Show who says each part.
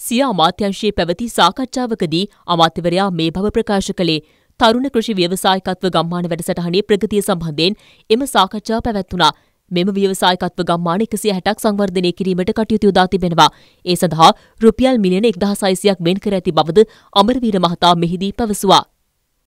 Speaker 1: සිය අමාත්‍යංශයේ පැවති සාකච්ඡාවකදී අමාත්‍යවරයා මේ බව ප්‍රකාශ කළේ තරුණ කෘෂි ව්‍යවසායකත්ව ගම්මාන වැඩසටහනේ ප්‍රගතිය සම්බන්ධයෙන් එම සාකච්ඡාව පැවැත්වුණා. මෙම ව්‍යවසායකත්ව ගම්මාන එකසිය හැටක් සංවර්ධනය කිරීමට කටයුතු යොදා තිබෙනවා. ඒ සඳහා රුපියල් මිලියන එක්දහස් අයිසියක් වෙන් කර ඇති බවද අමරවීර මහතා මෙහිදී පැවසුවා.